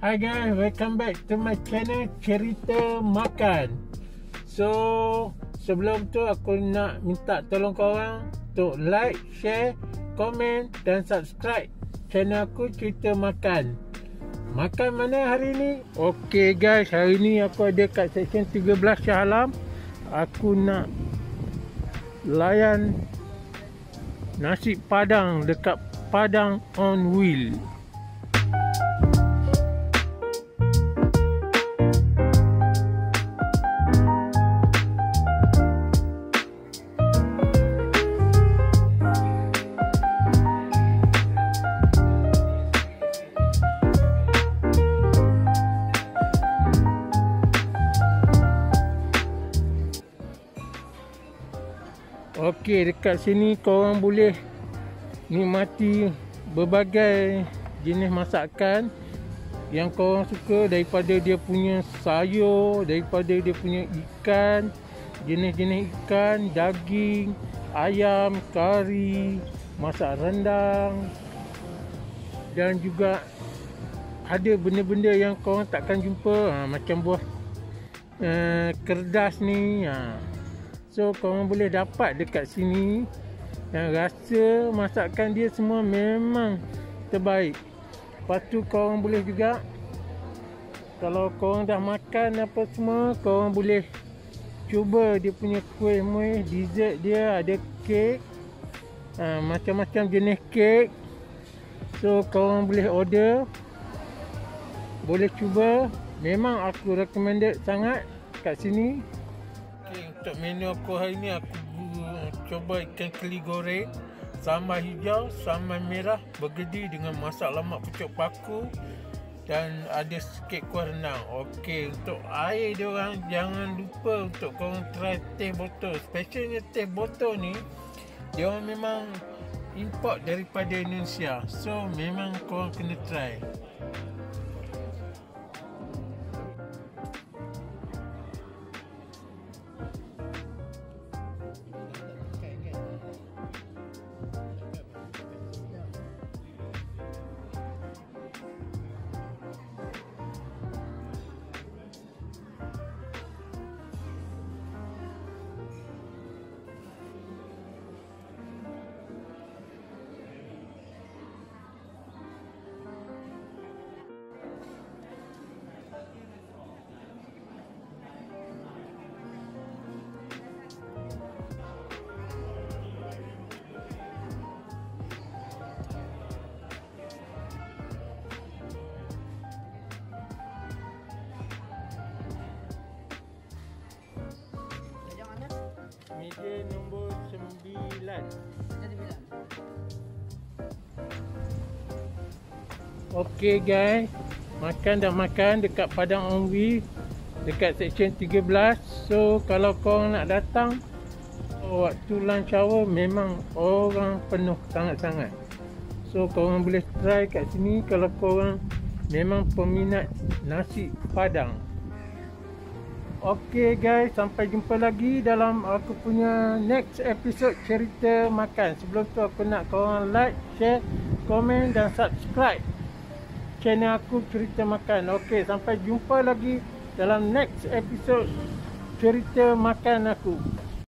Hi guys, welcome back to my channel Cerita Makan. So, sebelum tu aku nak minta tolong korang untuk like, share, komen dan subscribe channel aku Cerita Makan. Makan mana hari ni? Okay guys, hari ni aku ada kat section 13 Shah Alam. Aku nak layan nasi padang dekat Padang on Wheel. Okey, dekat sini korang boleh nikmati berbagai jenis masakan yang korang suka. Daripada dia punya sayur, daripada dia punya ikan, jenis-jenis ikan, daging, ayam, kari, masak rendang. Dan juga ada benda-benda yang korang takkan jumpa. Ha, macam buah uh, kerdas ni ha. So korang boleh dapat dekat sini Dan rasa masakan dia semua memang terbaik. Lepas tu korang boleh juga Kalau korang dah makan apa semua Korang boleh cuba dia punya kuih muih Dessert dia ada kek ha, Macam-macam jenis kek. So korang boleh order Boleh cuba. Memang aku recommended sangat kat sini Okay, untuk menu aku hari ni aku cuba ikan keli goreng sambal hijau, sambal merah bergedi dengan masak lemak pucuk paku dan ada sikit kuah renang. Okey, untuk air dia orang jangan lupa untuk korang try teh botol. Specialnya teh botol ni dia orang memang import daripada Indonesia. So memang korang kena try. 9 Okey guys. Makan dah makan dekat Padang Onwi Dekat section 13 So kalau korang nak datang Waktu lunch hour memang orang penuh sangat-sangat. So korang boleh try kat sini Kalau korang memang peminat nasi padang Okay guys, sampai jumpa lagi dalam aku punya next episode cerita makan. Sebelum tu aku nak korang like, share, komen dan subscribe channel aku cerita makan. Okay, sampai jumpa lagi dalam next episode cerita makan aku.